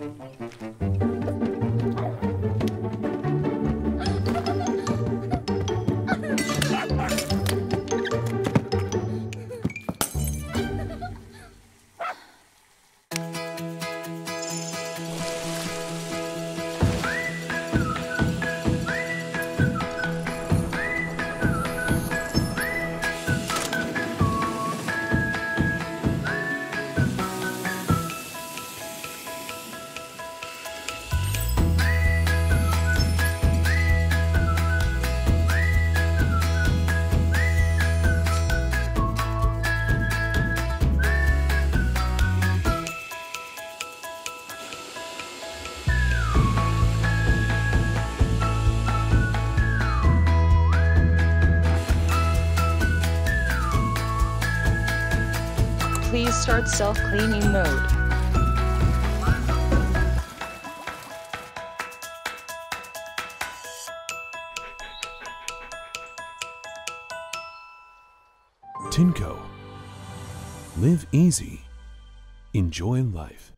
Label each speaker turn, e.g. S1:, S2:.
S1: Mm-hmm. Please start self-cleaning mode.
S2: Tinko. Live easy. Enjoy life.